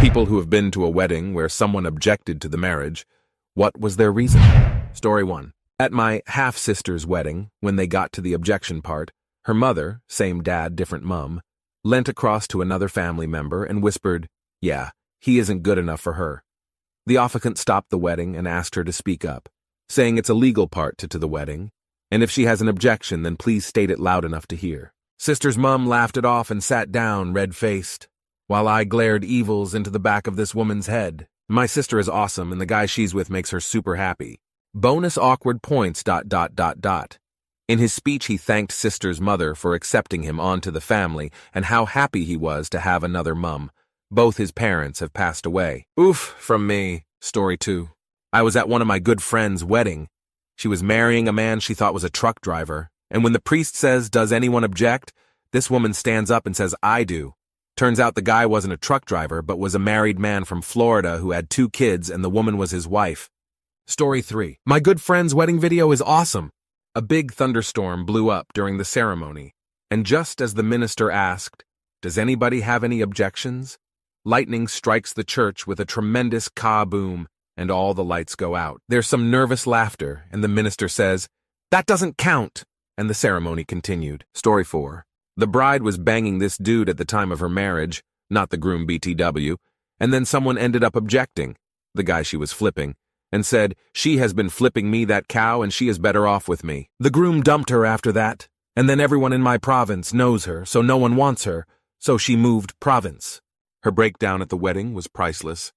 People who have been to a wedding where someone objected to the marriage. What was their reason? Story 1. At my half-sister's wedding, when they got to the objection part, her mother, same dad, different mum, leant across to another family member and whispered, Yeah, he isn't good enough for her. The officiant stopped the wedding and asked her to speak up, saying it's a legal part to, to the wedding, and if she has an objection, then please state it loud enough to hear. Sister's mum laughed it off and sat down, red-faced while I glared evils into the back of this woman's head. My sister is awesome, and the guy she's with makes her super happy. Bonus awkward points, dot, dot, dot, dot. In his speech, he thanked Sister's mother for accepting him onto the family and how happy he was to have another mum. Both his parents have passed away. Oof, from me. Story 2. I was at one of my good friend's wedding. She was marrying a man she thought was a truck driver, and when the priest says, Does anyone object? This woman stands up and says, I do. Turns out the guy wasn't a truck driver, but was a married man from Florida who had two kids and the woman was his wife. Story 3. My good friend's wedding video is awesome. A big thunderstorm blew up during the ceremony, and just as the minister asked, Does anybody have any objections? Lightning strikes the church with a tremendous kaboom, and all the lights go out. There's some nervous laughter, and the minister says, That doesn't count, and the ceremony continued. Story 4. The bride was banging this dude at the time of her marriage, not the groom BTW, and then someone ended up objecting, the guy she was flipping, and said, She has been flipping me that cow and she is better off with me. The groom dumped her after that, and then everyone in my province knows her, so no one wants her, so she moved province. Her breakdown at the wedding was priceless.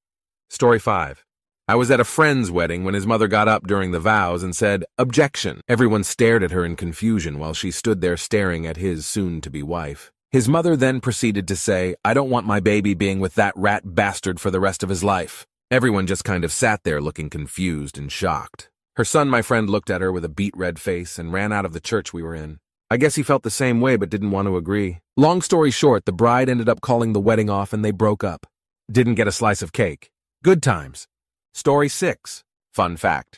Story 5. I was at a friend's wedding when his mother got up during the vows and said, Objection. Everyone stared at her in confusion while she stood there staring at his soon-to-be wife. His mother then proceeded to say, I don't want my baby being with that rat bastard for the rest of his life. Everyone just kind of sat there looking confused and shocked. Her son, my friend, looked at her with a beet red face and ran out of the church we were in. I guess he felt the same way but didn't want to agree. Long story short, the bride ended up calling the wedding off and they broke up. Didn't get a slice of cake. Good times. Story 6. Fun fact.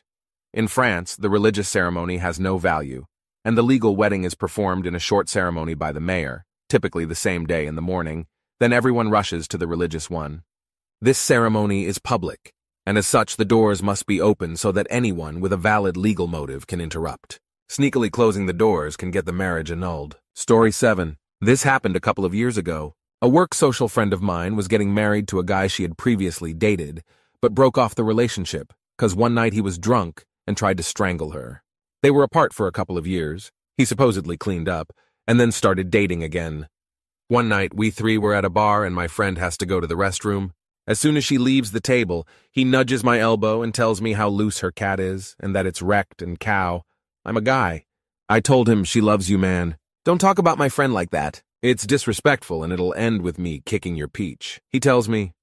In France, the religious ceremony has no value, and the legal wedding is performed in a short ceremony by the mayor, typically the same day in the morning, then everyone rushes to the religious one. This ceremony is public, and as such the doors must be open so that anyone with a valid legal motive can interrupt. Sneakily closing the doors can get the marriage annulled. Story 7. This happened a couple of years ago. A work social friend of mine was getting married to a guy she had previously dated, but broke off the relationship because one night he was drunk and tried to strangle her. They were apart for a couple of years. He supposedly cleaned up and then started dating again. One night, we three were at a bar and my friend has to go to the restroom. As soon as she leaves the table, he nudges my elbow and tells me how loose her cat is and that it's wrecked and cow. I'm a guy. I told him she loves you, man. Don't talk about my friend like that. It's disrespectful and it'll end with me kicking your peach. He tells me,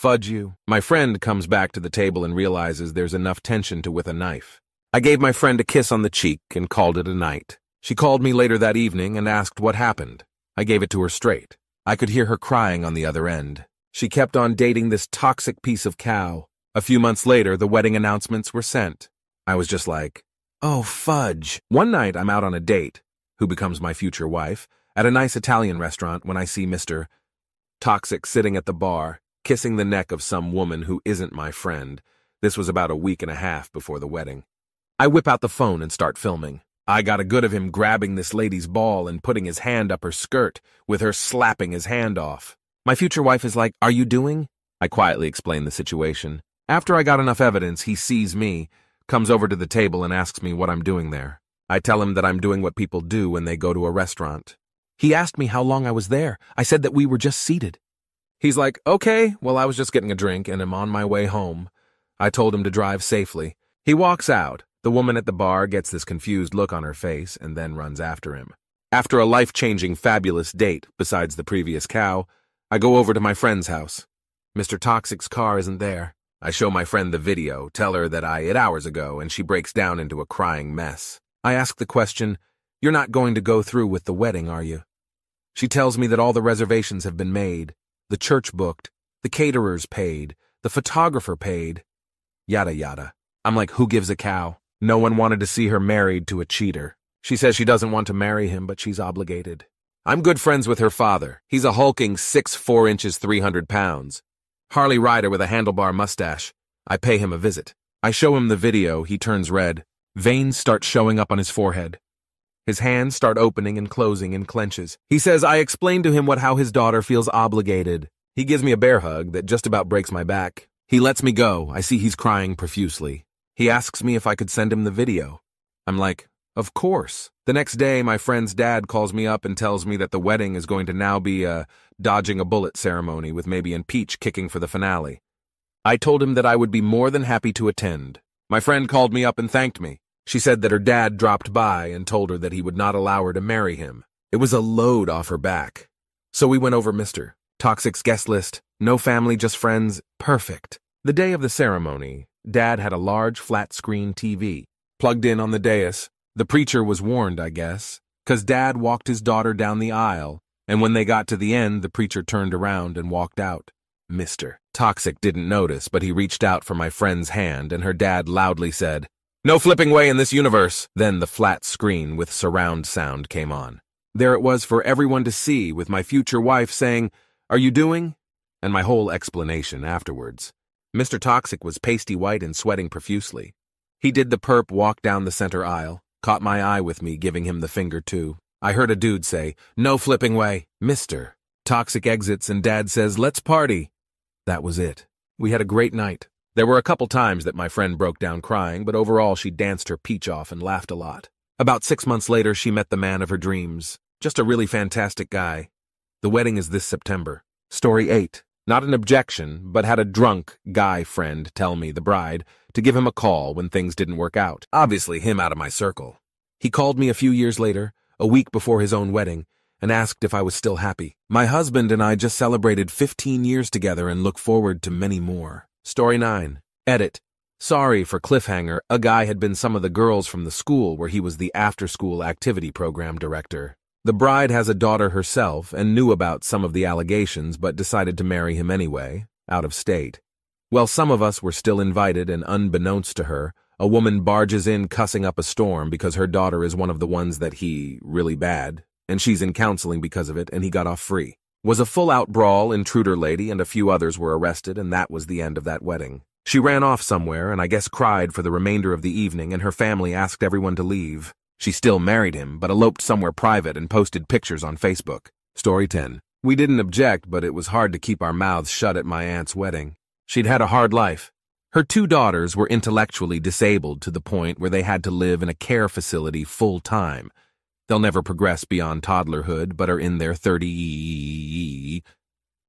Fudge you. My friend comes back to the table and realizes there's enough tension to with a knife. I gave my friend a kiss on the cheek and called it a night. She called me later that evening and asked what happened. I gave it to her straight. I could hear her crying on the other end. She kept on dating this toxic piece of cow. A few months later, the wedding announcements were sent. I was just like, oh, fudge. One night, I'm out on a date, who becomes my future wife, at a nice Italian restaurant when I see Mr. Toxic sitting at the bar kissing the neck of some woman who isn't my friend. This was about a week and a half before the wedding. I whip out the phone and start filming. I got a good of him grabbing this lady's ball and putting his hand up her skirt, with her slapping his hand off. My future wife is like, Are you doing? I quietly explain the situation. After I got enough evidence, he sees me, comes over to the table and asks me what I'm doing there. I tell him that I'm doing what people do when they go to a restaurant. He asked me how long I was there. I said that we were just seated. He's like, okay, well, I was just getting a drink and am on my way home. I told him to drive safely. He walks out. The woman at the bar gets this confused look on her face and then runs after him. After a life-changing, fabulous date, besides the previous cow, I go over to my friend's house. Mr. Toxic's car isn't there. I show my friend the video, tell her that I ate hours ago, and she breaks down into a crying mess. I ask the question, You're not going to go through with the wedding, are you? She tells me that all the reservations have been made, the church booked, the caterers paid, the photographer paid, yada yada. I'm like, who gives a cow? No one wanted to see her married to a cheater. She says she doesn't want to marry him, but she's obligated. I'm good friends with her father. He's a hulking six four inches 300 pounds. Harley rider with a handlebar mustache. I pay him a visit. I show him the video, he turns red. Veins start showing up on his forehead. His hands start opening and closing and clenches. He says I explained to him what how his daughter feels obligated. He gives me a bear hug that just about breaks my back. He lets me go. I see he's crying profusely. He asks me if I could send him the video. I'm like, of course. The next day, my friend's dad calls me up and tells me that the wedding is going to now be a dodging a bullet ceremony with maybe Peach kicking for the finale. I told him that I would be more than happy to attend. My friend called me up and thanked me. She said that her dad dropped by and told her that he would not allow her to marry him. It was a load off her back. So we went over Mr. Toxic's guest list, no family, just friends, perfect. The day of the ceremony, Dad had a large flat screen TV plugged in on the dais. The preacher was warned, I guess, because Dad walked his daughter down the aisle, and when they got to the end, the preacher turned around and walked out. Mr. Toxic didn't notice, but he reached out for my friend's hand, and her dad loudly said, No flipping way in this universe! Then the flat screen with surround sound came on. There it was for everyone to see, with my future wife saying, Are you doing? And my whole explanation afterwards. Mr. Toxic was pasty white and sweating profusely. He did the perp walk down the center aisle, caught my eye with me, giving him the finger too. I heard a dude say, No flipping way, Mister. Toxic exits and Dad says, Let's party. That was it. We had a great night. There were a couple times that my friend broke down crying, but overall she danced her peach off and laughed a lot. About six months later, she met the man of her dreams. Just a really fantastic guy. The wedding is this September. Story 8. Not an objection, but had a drunk guy friend tell me, the bride, to give him a call when things didn't work out. Obviously, him out of my circle. He called me a few years later, a week before his own wedding, and asked if I was still happy. My husband and I just celebrated 15 years together and look forward to many more. Story 9. Edit. Sorry for cliffhanger, a guy had been some of the girls from the school where he was the after-school activity program director. The bride has a daughter herself and knew about some of the allegations but decided to marry him anyway, out of state. While some of us were still invited and unbeknownst to her, a woman barges in cussing up a storm because her daughter is one of the ones that he, really bad, and she's in counseling because of it and he got off free. Was a full-out brawl, intruder lady and a few others were arrested and that was the end of that wedding. She ran off somewhere and I guess cried for the remainder of the evening and her family asked everyone to leave. She still married him, but eloped somewhere private and posted pictures on Facebook. Story 10. We didn't object, but it was hard to keep our mouths shut at my aunt's wedding. She'd had a hard life. Her two daughters were intellectually disabled to the point where they had to live in a care facility full time. They'll never progress beyond toddlerhood, but are in their 30.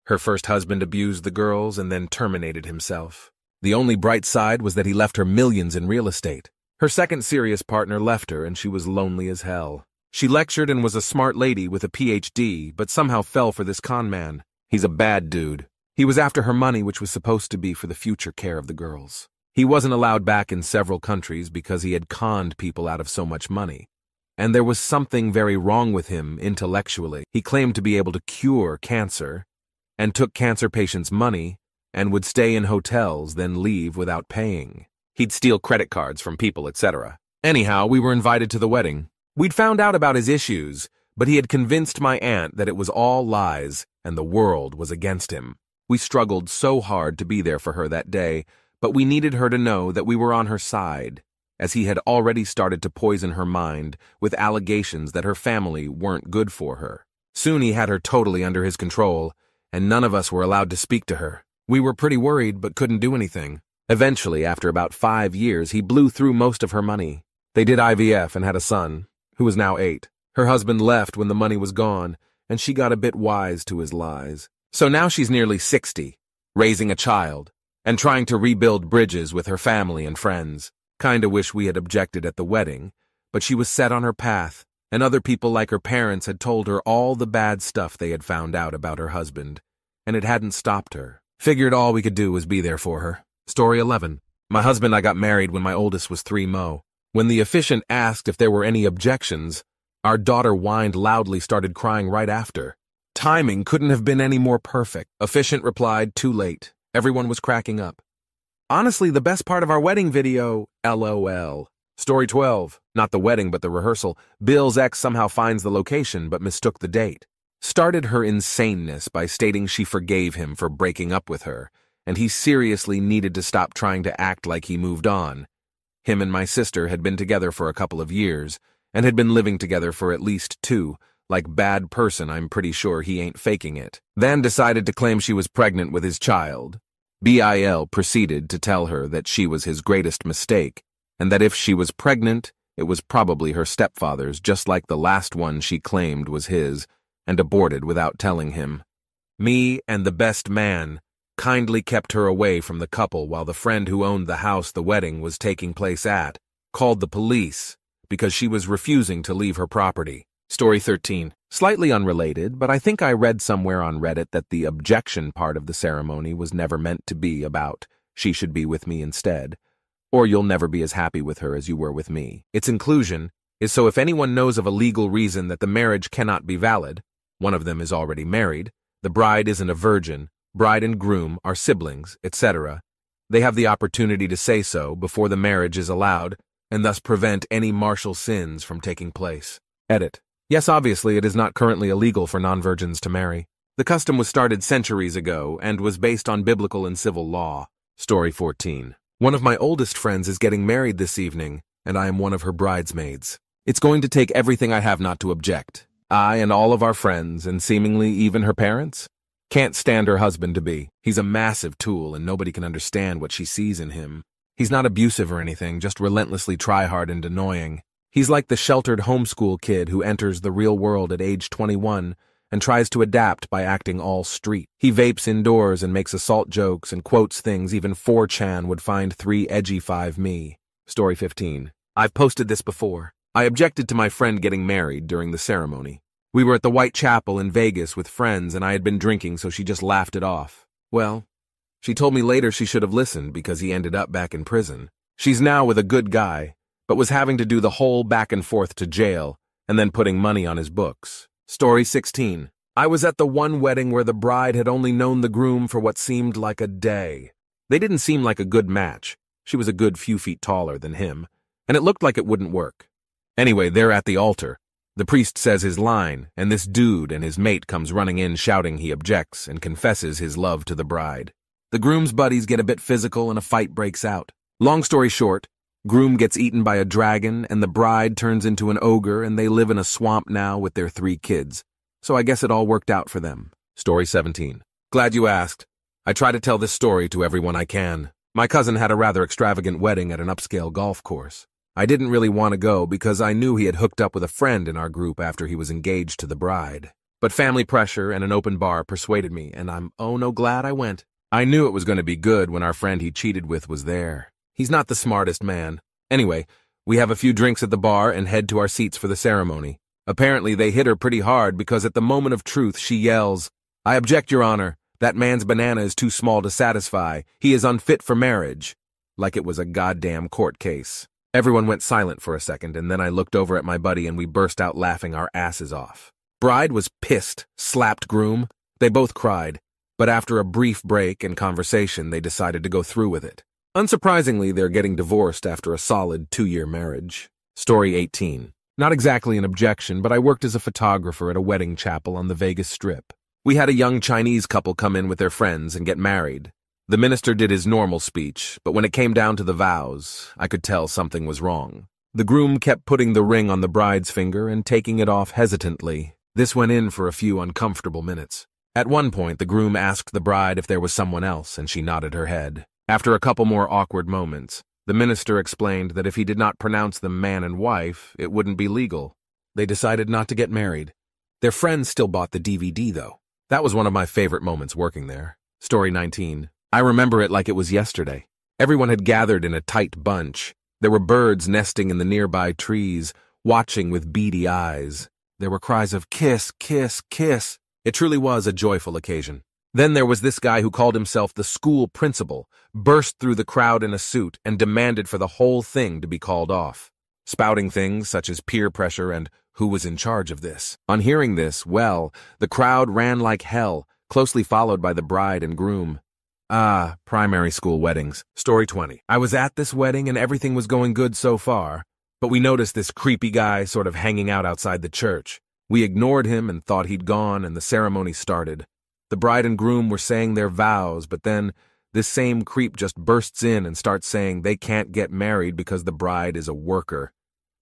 Her first husband abused the girls and then terminated himself. The only bright side was that he left her millions in real estate. Her second serious partner left her and she was lonely as hell. She lectured and was a smart lady with a PhD, but somehow fell for this con man. He's a bad dude. He was after her money, which was supposed to be for the future care of the girls. He wasn't allowed back in several countries because he had conned people out of so much money. And there was something very wrong with him intellectually. He claimed to be able to cure cancer, and took cancer patients' money, and would stay in hotels, then leave without paying. He'd steal credit cards from people, etc. Anyhow, we were invited to the wedding. We'd found out about his issues, but he had convinced my aunt that it was all lies and the world was against him. We struggled so hard to be there for her that day, but we needed her to know that we were on her side, as he had already started to poison her mind with allegations that her family weren't good for her. Soon he had her totally under his control, and none of us were allowed to speak to her. We were pretty worried but couldn't do anything. Eventually, after about five years, he blew through most of her money. They did IVF and had a son, who was now eight. Her husband left when the money was gone, and she got a bit wise to his lies. So now she's nearly 60, raising a child, and trying to rebuild bridges with her family and friends. Kinda wish we had objected at the wedding, but she was set on her path, and other people like her parents had told her all the bad stuff they had found out about her husband, and it hadn't stopped her. Figured all we could do was be there for her. Story 11. My husband I got married when my oldest was three mo. When the officiant asked if there were any objections, our daughter whined loudly started crying right after. Timing couldn't have been any more perfect. Officiant replied, too late. Everyone was cracking up. Honestly, the best part of our wedding video, LOL. Story 12. Not the wedding, but the rehearsal. Bill's ex somehow finds the location, but mistook the date. Started her insaneness by stating she forgave him for breaking up with her, and he seriously needed to stop trying to act like he moved on. Him and my sister had been together for a couple of years, and had been living together for at least two. Like bad person, I'm pretty sure he ain't faking it. Then decided to claim she was pregnant with his child. BIL proceeded to tell her that she was his greatest mistake, and that if she was pregnant, it was probably her stepfather's, just like the last one she claimed was his, and aborted without telling him. Me and the best man kindly kept her away from the couple while the friend who owned the house the wedding was taking place at called the police because she was refusing to leave her property. Story 13. Slightly unrelated, but I think I read somewhere on Reddit that the objection part of the ceremony was never meant to be about she should be with me instead, or you'll never be as happy with her as you were with me. Its inclusion is so if anyone knows of a legal reason that the marriage cannot be valid, one of them is already married, the bride isn't a virgin, bride and groom are siblings, etc., they have the opportunity to say so before the marriage is allowed and thus prevent any martial sins from taking place. Edit. Yes, obviously, it is not currently illegal for non virgins to marry. The custom was started centuries ago and was based on biblical and civil law. Story 14. One of my oldest friends is getting married this evening, and I am one of her bridesmaids. It's going to take everything I have not to object. I and all of our friends, and seemingly even her parents, can't stand her husband to be. He's a massive tool, and nobody can understand what she sees in him. He's not abusive or anything, just relentlessly try-hard and annoying. He's like the sheltered homeschool kid who enters the real world at age 21 and tries to adapt by acting all street. He vapes indoors and makes assault jokes and quotes things even 4chan would find 3 edgy 5 me. Story 15. I've posted this before. I objected to my friend getting married during the ceremony. We were at the White Chapel in Vegas with friends and I had been drinking so she just laughed it off. Well, she told me later she should have listened because he ended up back in prison. She's now with a good guy, but was having to do the whole back and forth to jail and then putting money on his books. Story 16. I was at the one wedding where the bride had only known the groom for what seemed like a day. They didn't seem like a good match. She was a good few feet taller than him, and it looked like it wouldn't work. Anyway, they're at the altar. The priest says his line, and this dude and his mate comes running in shouting he objects and confesses his love to the bride. The groom's buddies get a bit physical and a fight breaks out. Long story short, Groom gets eaten by a dragon, and the bride turns into an ogre, and they live in a swamp now with their three kids. So I guess it all worked out for them. Story 17. Glad you asked. I try to tell this story to everyone I can. My cousin had a rather extravagant wedding at an upscale golf course. I didn't really want to go because I knew he had hooked up with a friend in our group after he was engaged to the bride. But family pressure and an open bar persuaded me, and I'm oh no glad I went. I knew it was going to be good when our friend he cheated with was there. He's not the smartest man. Anyway, we have a few drinks at the bar and head to our seats for the ceremony. Apparently, they hit her pretty hard because at the moment of truth, she yells, I object, Your Honor. That man's banana is too small to satisfy. He is unfit for marriage. Like it was a goddamn court case. Everyone went silent for a second, and then I looked over at my buddy and we burst out laughing our asses off. Bride was pissed, slapped groom. They both cried, but after a brief break and conversation, they decided to go through with it. Unsurprisingly, they're getting divorced after a solid two-year marriage. Story 18. Not exactly an objection, but I worked as a photographer at a wedding chapel on the Vegas Strip. We had a young Chinese couple come in with their friends and get married. The minister did his normal speech, but when it came down to the vows, I could tell something was wrong. The groom kept putting the ring on the bride's finger and taking it off hesitantly. This went in for a few uncomfortable minutes. At one point, the groom asked the bride if there was someone else, and she nodded her head. After a couple more awkward moments, the minister explained that if he did not pronounce them man and wife, it wouldn't be legal. They decided not to get married. Their friends still bought the DVD, though. That was one of my favorite moments working there. Story 19. I remember it like it was yesterday. Everyone had gathered in a tight bunch. There were birds nesting in the nearby trees, watching with beady eyes. There were cries of kiss, kiss, kiss. It truly was a joyful occasion. Then there was this guy who called himself the school principal, burst through the crowd in a suit, and demanded for the whole thing to be called off, spouting things such as peer pressure and who was in charge of this. On hearing this, well, the crowd ran like hell, closely followed by the bride and groom. Ah, primary school weddings. Story 20. I was at this wedding and everything was going good so far, but we noticed this creepy guy sort of hanging out outside the church. We ignored him and thought he'd gone, and the ceremony started. The bride and groom were saying their vows, but then this same creep just bursts in and starts saying they can't get married because the bride is a worker,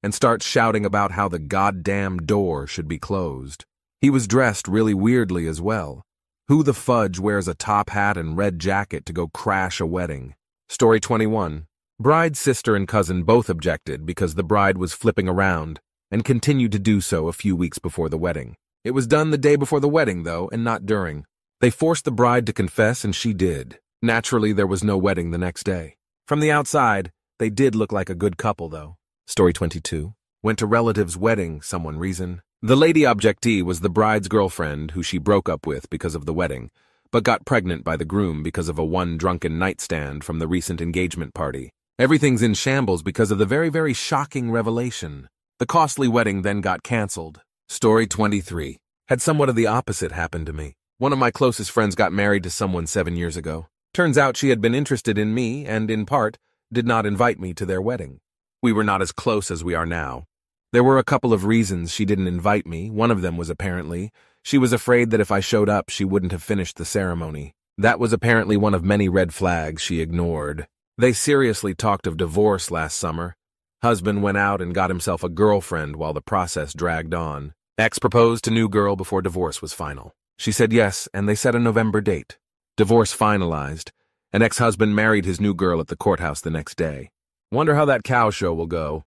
and starts shouting about how the goddamn door should be closed. He was dressed really weirdly as well. Who the fudge wears a top hat and red jacket to go crash a wedding? Story 21. Bride's sister and cousin both objected because the bride was flipping around and continued to do so a few weeks before the wedding. It was done the day before the wedding, though, and not during. They forced the bride to confess, and she did. Naturally, there was no wedding the next day. From the outside, they did look like a good couple, though. Story 22. Went to relative's wedding, someone reason. The lady objectee was the bride's girlfriend who she broke up with because of the wedding, but got pregnant by the groom because of a one drunken nightstand from the recent engagement party. Everything's in shambles because of the very, very shocking revelation. The costly wedding then got cancelled. Story 23. Had somewhat of the opposite happen to me. One of my closest friends got married to someone seven years ago. Turns out she had been interested in me and, in part, did not invite me to their wedding. We were not as close as we are now. There were a couple of reasons she didn't invite me. One of them was apparently she was afraid that if I showed up, she wouldn't have finished the ceremony. That was apparently one of many red flags she ignored. They seriously talked of divorce last summer. Husband went out and got himself a girlfriend while the process dragged on. Ex proposed to new girl before divorce was final. She said yes, and they set a November date. Divorce finalized, An ex-husband married his new girl at the courthouse the next day. Wonder how that cow show will go.